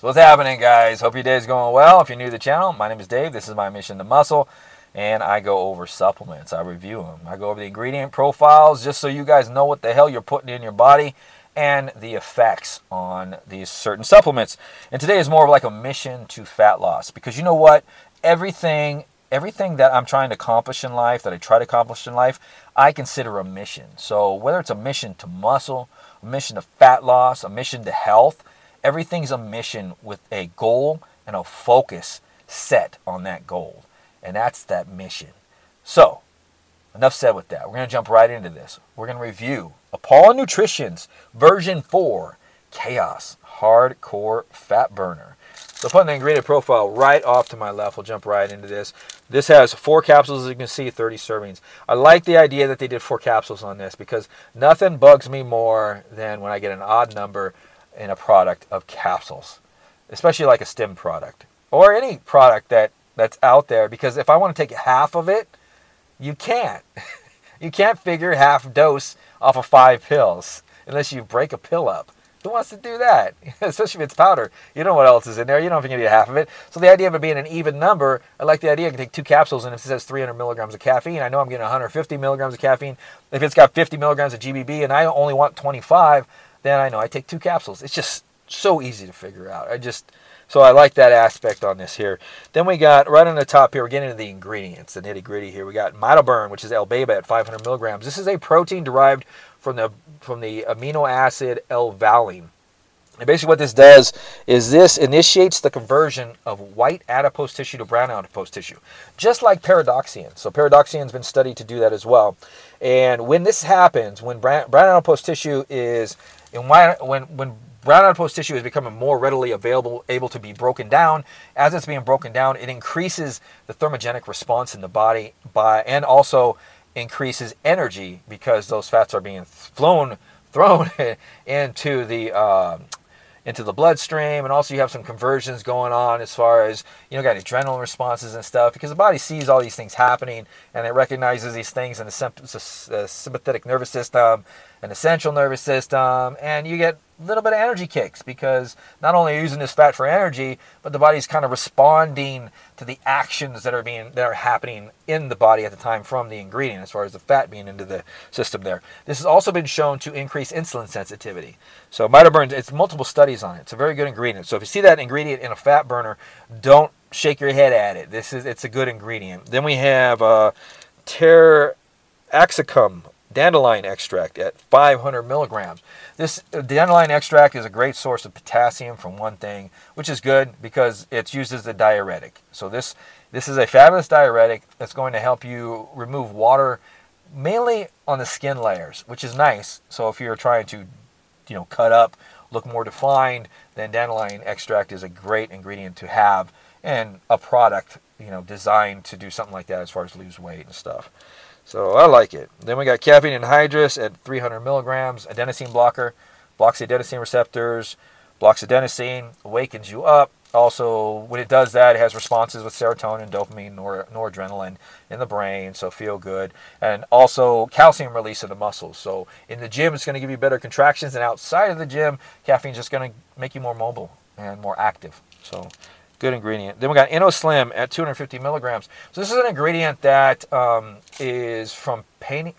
So what's happening, guys? Hope your day is going well. If you're new to the channel, my name is Dave. This is my mission to muscle, and I go over supplements. I review them. I go over the ingredient profiles just so you guys know what the hell you're putting in your body and the effects on these certain supplements. And today is more of like a mission to fat loss because you know what? Everything everything that I'm trying to accomplish in life, that I try to accomplish in life, I consider a mission. So whether it's a mission to muscle, a mission to fat loss, a mission to health, Everything's a mission with a goal and a focus set on that goal. And that's that mission. So, enough said with that. We're going to jump right into this. We're going to review Apollon Nutrition's version 4 Chaos Hardcore Fat Burner. So putting the ingredient profile right off to my left, we'll jump right into this. This has four capsules, as you can see, 30 servings. I like the idea that they did four capsules on this because nothing bugs me more than when I get an odd number in a product of capsules, especially like a stem product or any product that that's out there. Because if I want to take half of it, you can't. you can't figure half dose off of five pills unless you break a pill up. Who wants to do that? Especially if it's powder. You know what else is in there. You don't think you need half of it. So the idea of it being an even number, I like the idea. I can take two capsules, and if it says 300 milligrams of caffeine, I know I'm getting 150 milligrams of caffeine. If it's got 50 milligrams of GBB, and I only want 25, then I know I take two capsules. It's just so easy to figure out. I just so I like that aspect on this here. Then we got right on the top here, we're getting into the ingredients, the nitty gritty here. We got Mitoburn, which is L-Beta at 500 milligrams. This is a protein derived from the from the amino acid L-valine. And basically what this does is this initiates the conversion of white adipose tissue to brown adipose tissue, just like paradoxine. So paradoxine has been studied to do that as well. And when this happens, when brown, brown adipose tissue is and when, when brown adipose tissue is becoming more readily available, able to be broken down, as it's being broken down, it increases the thermogenic response in the body by, and also increases energy because those fats are being flown, thrown into the uh, into the bloodstream and also you have some conversions going on as far as you know got adrenaline responses and stuff because the body sees all these things happening and it recognizes these things in the uh, sympathetic nervous system and the central nervous system and you get little bit of energy kicks because not only are using this fat for energy but the body's kind of responding to the actions that are being that are happening in the body at the time from the ingredient as far as the fat being into the system there. This has also been shown to increase insulin sensitivity. So Mitoburn it's multiple studies on it. It's a very good ingredient. So if you see that ingredient in a fat burner don't shake your head at it. This is it's a good ingredient. Then we have uh, Taraxacum dandelion extract at 500 milligrams. This uh, dandelion extract is a great source of potassium from one thing, which is good because it's used as a diuretic. So this this is a fabulous diuretic that's going to help you remove water mainly on the skin layers, which is nice. So if you're trying to, you know, cut up, look more defined, then dandelion extract is a great ingredient to have and a product, you know, designed to do something like that as far as lose weight and stuff. So I like it. Then we got caffeine anhydrous at 300 milligrams, adenosine blocker, blocks the adenosine receptors, blocks adenosine, awakens you up. Also, when it does that, it has responses with serotonin, dopamine, nor, noradrenaline in the brain, so feel good. And also calcium release in the muscles. So in the gym, it's going to give you better contractions, and outside of the gym, caffeine is just going to make you more mobile and more active. So Good ingredient. Then we got InnoSlim at 250 milligrams. So this is an ingredient that um, is from Pan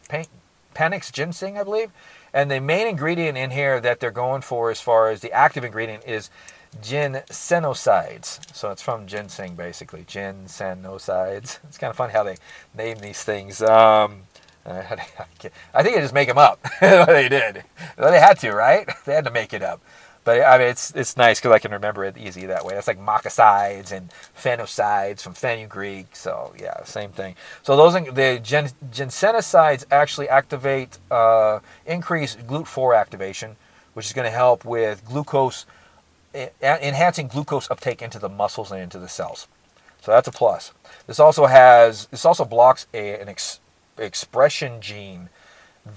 Pan ginseng, I believe. And the main ingredient in here that they're going for as far as the active ingredient is ginsenosides. So it's from ginseng, basically. Ginsenosides. It's kind of funny how they name these things. Um, I think they just make them up. they did. They had to, right? They had to make it up. But I mean, it's it's nice because I can remember it easy that way. It's like maca and phenosides from fenugreek. So yeah, same thing. So those the gen, actually activate uh, increase GLUT4 activation, which is going to help with glucose enhancing glucose uptake into the muscles and into the cells. So that's a plus. This also has this also blocks a, an ex, expression gene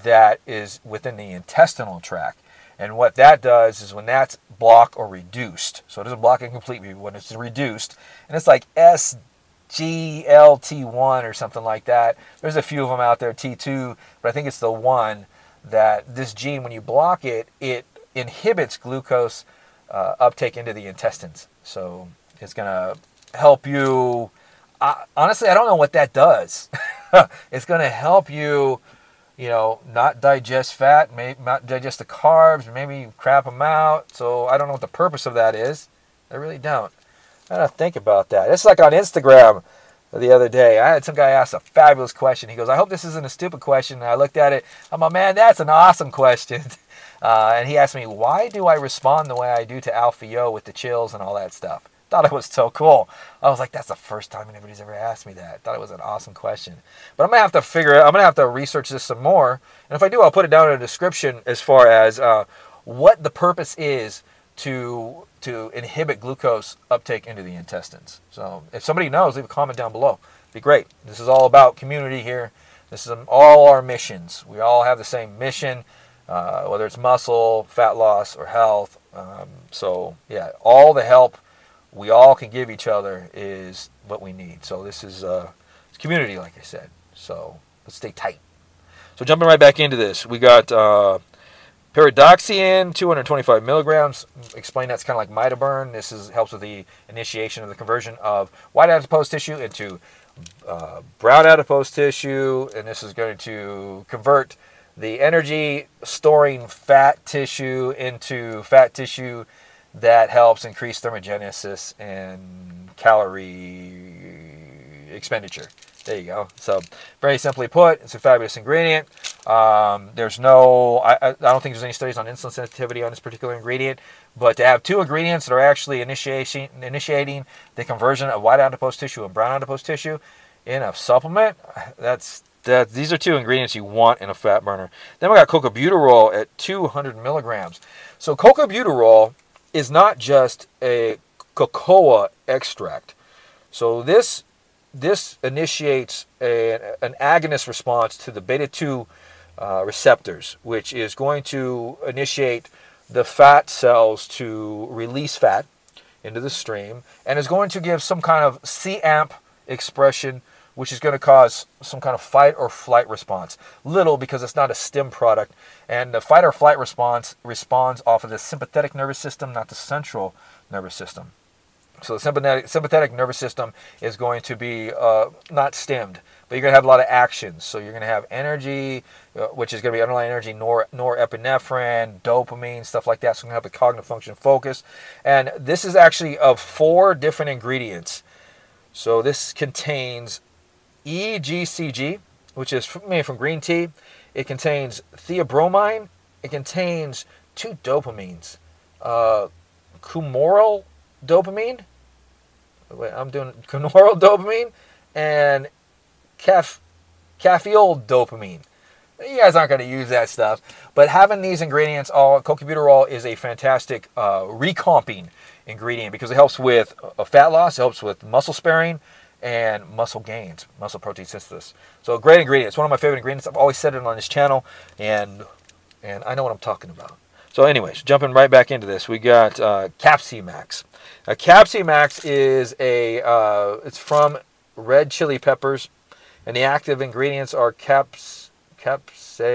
that is within the intestinal tract. And what that does is when that's blocked or reduced, so it doesn't block it completely, when it's reduced, and it's like SGLT1 or something like that. There's a few of them out there, T2, but I think it's the one that this gene, when you block it, it inhibits glucose uh, uptake into the intestines. So it's going to help you. Uh, honestly, I don't know what that does. it's going to help you, you know, not digest fat, maybe not digest the carbs, maybe crap them out. So I don't know what the purpose of that is. I really don't. I don't think about that. It's like on Instagram the other day. I had some guy ask a fabulous question. He goes, I hope this isn't a stupid question. And I looked at it. I'm like, man, that's an awesome question. Uh, and he asked me, why do I respond the way I do to Alpha Yo with the chills and all that stuff? Thought it was so cool. I was like, that's the first time anybody's ever asked me that. Thought it was an awesome question. But I'm gonna have to figure it. I'm gonna have to research this some more. And if I do, I'll put it down in the description as far as uh, what the purpose is to to inhibit glucose uptake into the intestines. So if somebody knows, leave a comment down below. It'd be great. This is all about community here. This is all our missions. We all have the same mission, uh, whether it's muscle, fat loss, or health. Um, so yeah, all the help we all can give each other is what we need. So this is uh, community, like I said. So let's stay tight. So jumping right back into this, we got uh, Paradoxine, 225 milligrams. Explain that's kind of like mitoburn. This is helps with the initiation of the conversion of white adipose tissue into uh, brown adipose tissue, and this is going to convert the energy storing fat tissue into fat tissue that helps increase thermogenesis and calorie expenditure. There you go. So very simply put, it's a fabulous ingredient. Um, there's no, I, I don't think there's any studies on insulin sensitivity on this particular ingredient, but to have two ingredients that are actually initiating, initiating the conversion of white adipose tissue and brown adipose tissue in a supplement, that's that. These are two ingredients you want in a fat burner. Then we got cocoabuterol at 200 milligrams. So cocoabuterol is not just a cocoa extract. So this this initiates a, an agonist response to the beta 2 uh, receptors, which is going to initiate the fat cells to release fat into the stream and is going to give some kind of C-amp expression which is going to cause some kind of fight or flight response. Little because it's not a stim product. And the fight or flight response responds off of the sympathetic nervous system, not the central nervous system. So the sympathetic, sympathetic nervous system is going to be uh, not stemmed, but you're going to have a lot of actions. So you're going to have energy, uh, which is going to be underlying energy, nor, norepinephrine, dopamine, stuff like that. So going to have the cognitive function focus. And this is actually of four different ingredients. So this contains EGCG, which is made from green tea. It contains theobromine. It contains two dopamines. Uh, coumaryl dopamine wait, I'm doing canorial dopamine and caf, caffeol dopamine. You guys aren't going to use that stuff, but having these ingredients, all cocoabuterol is a fantastic uh, recomping ingredient because it helps with uh, fat loss, it helps with muscle sparing, and muscle gains, muscle protein synthesis. So a great ingredient. It's one of my favorite ingredients. I've always said it on this channel, and and I know what I'm talking about. So anyways, jumping right back into this, we got uh, Capsimax. A Capsimax is a, uh, it's from red chili peppers, and the active ingredients are caps, capsa,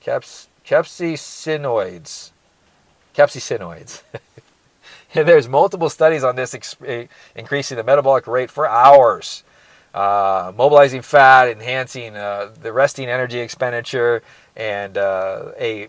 caps, capsaicinoids. Capsaicinoids. there's multiple studies on this eh, increasing the metabolic rate for hours. Uh, mobilizing fat, enhancing uh, the resting energy expenditure, and uh, a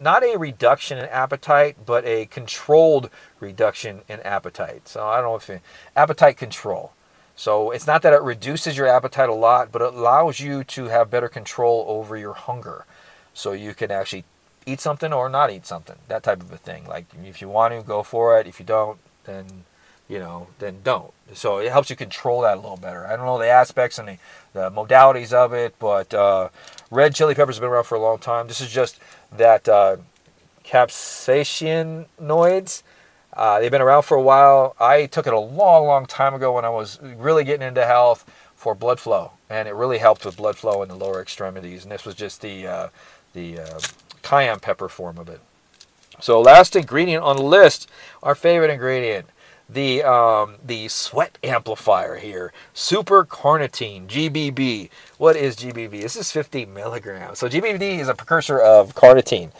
not a reduction in appetite, but a controlled reduction in appetite. So I don't know if it, appetite control. So it's not that it reduces your appetite a lot, but it allows you to have better control over your hunger. So you can actually eat something or not eat something, that type of a thing. Like if you want to, go for it. If you don't, then you know, then don't. So it helps you control that a little better. I don't know the aspects and the, the modalities of it, but uh, red chili peppers have been around for a long time. This is just that uh, capsaicinoids. Uh, they've been around for a while. I took it a long, long time ago when I was really getting into health for blood flow, and it really helped with blood flow in the lower extremities. And this was just the uh, the uh, cayenne pepper form of it. So last ingredient on the list, our favorite ingredient, the um, the sweat amplifier here, super carnitine, GBB. What is GBB? This is 50 milligrams. So GBB is a precursor of carnitine.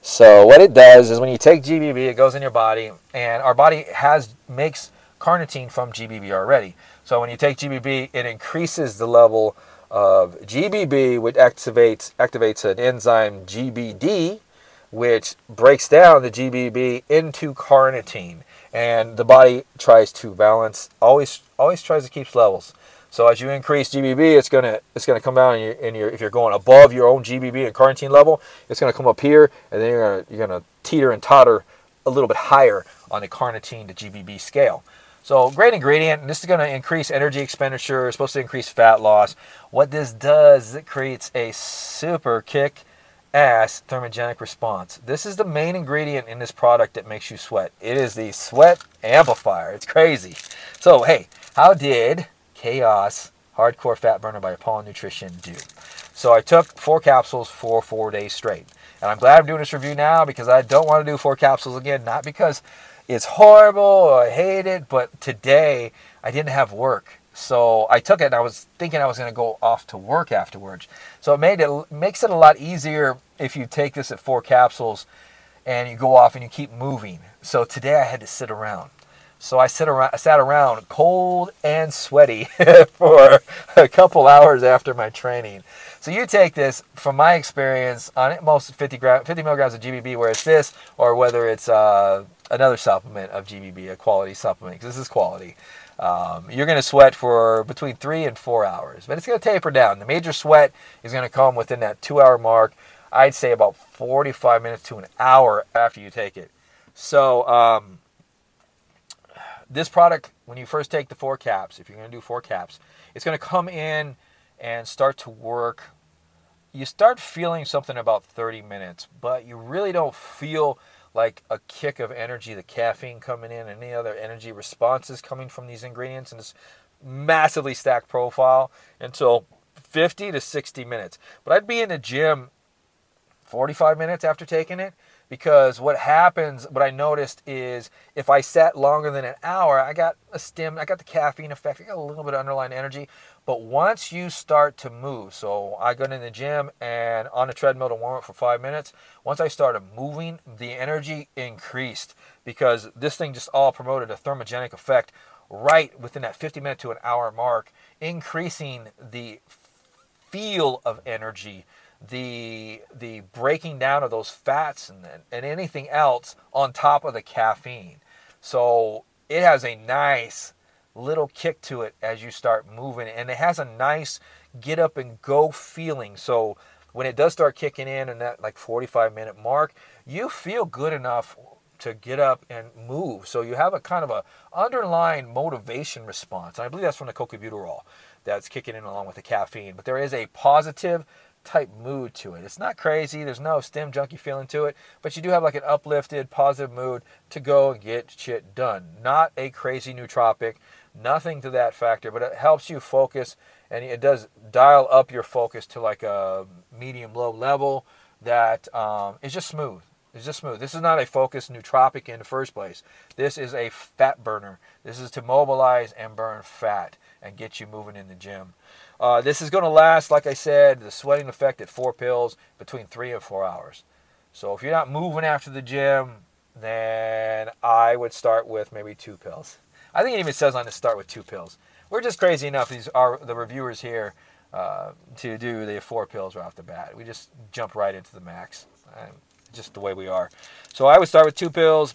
So what it does is when you take GBB, it goes in your body, and our body has makes carnitine from GBB already. So when you take GBB, it increases the level of GBB, which activates activates an enzyme GBD, which breaks down the GBB into carnitine, and the body tries to balance. Always always tries to keep levels. So as you increase GBB, it's gonna it's gonna come down in your if you're going above your own GBB and carnitine level, it's gonna come up here, and then you're gonna you're gonna teeter and totter a little bit higher on the carnitine to GBB scale. So great ingredient. This is going to increase energy expenditure. It's supposed to increase fat loss. What this does is it creates a super kick ass thermogenic response. This is the main ingredient in this product that makes you sweat. It is the sweat amplifier. It's crazy. So hey, how did Chaos Hardcore Fat Burner by Apollon Nutrition do? So I took four capsules for four days straight. And I'm glad I'm doing this review now because I don't want to do four capsules again. Not because it's horrible or I hate it, but today I didn't have work. So I took it and I was thinking I was going to go off to work afterwards. So it made it makes it a lot easier if you take this at four capsules and you go off and you keep moving. So today I had to sit around. So I sit around, I sat around cold and sweaty for a couple hours after my training. So you take this, from my experience, on most 50, gram, 50 milligrams of GBB, where it's this, or whether it's uh, another supplement of GBB, a quality supplement, because this is quality. Um, you're going to sweat for between three and four hours, but it's going to taper down. The major sweat is going to come within that two hour mark. I'd say about 45 minutes to an hour after you take it. So, um, this product, when you first take the four caps, if you're going to do four caps, it's going to come in and start to work. You start feeling something about 30 minutes, but you really don't feel like a kick of energy, the caffeine coming in, any other energy responses coming from these ingredients in this massively stacked profile until 50 to 60 minutes. But I'd be in the gym 45 minutes after taking it because what happens what i noticed is if i sat longer than an hour i got a stim i got the caffeine effect i got a little bit of underlying energy but once you start to move so i got in the gym and on the treadmill to warm up for five minutes once i started moving the energy increased because this thing just all promoted a thermogenic effect right within that 50 minute to an hour mark increasing the feel of energy the the breaking down of those fats and, and anything else on top of the caffeine. So it has a nice little kick to it as you start moving and it has a nice get up and go feeling. So when it does start kicking in in that like 45 minute mark, you feel good enough to get up and move. So you have a kind of a underlying motivation response. And I believe that's from the cocoabuterol that's kicking in along with the caffeine. But there is a positive type mood to it. It's not crazy. There's no stim junkie feeling to it, but you do have like an uplifted, positive mood to go and get shit done. Not a crazy nootropic, nothing to that factor, but it helps you focus and it does dial up your focus to like a medium low level that um, is just smooth. It's just smooth. This is not a focused nootropic in the first place. This is a fat burner. This is to mobilize and burn fat and get you moving in the gym. Uh, this is going to last, like I said, the sweating effect at four pills between three and four hours. So if you're not moving after the gym, then I would start with maybe two pills. I think it even says on the start with two pills. We're just crazy enough, these are the reviewers here, uh, to do the four pills right off the bat. We just jump right into the max. just the way we are. So I would start with two pills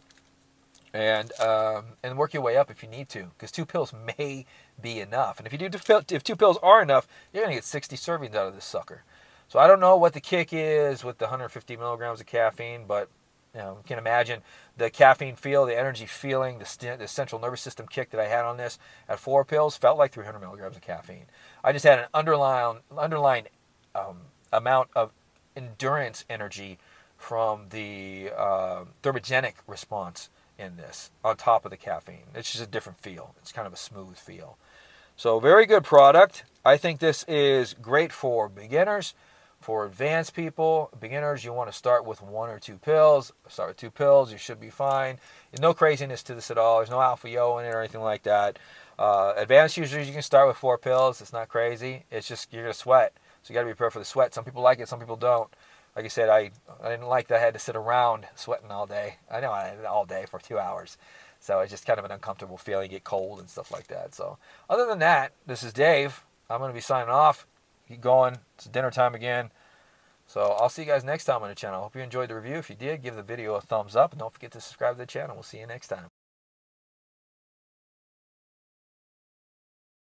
and um, and work your way up if you need to, because two pills may be enough. And if you do if two pills are enough, you're gonna get 60 servings out of this sucker. So I don't know what the kick is with the 150 milligrams of caffeine, but you know, you can imagine the caffeine feel, the energy feeling, the, the central nervous system kick that I had on this at four pills felt like 300 milligrams of caffeine. I just had an underlying underlying um, amount of endurance energy from the uh, thermogenic response in this on top of the caffeine. It's just a different feel. It's kind of a smooth feel. So very good product. I think this is great for beginners, for advanced people. Beginners, you want to start with one or two pills. Start with two pills. You should be fine. There's no craziness to this at all. There's no alpha yo in it or anything like that. Uh, advanced users, you can start with four pills. It's not crazy. It's just you're gonna sweat, so you got to be prepared for the sweat. Some people like it, some people don't. like I said, I, I didn't like that I had to sit around sweating all day. I know I all day for two hours. So it's just kind of an uncomfortable feeling, get cold and stuff like that. So other than that, this is Dave. I'm going to be signing off. Keep going. It's dinner time again. So I'll see you guys next time on the channel. I Hope you enjoyed the review. If you did, give the video a thumbs up. And don't forget to subscribe to the channel. We'll see you next time.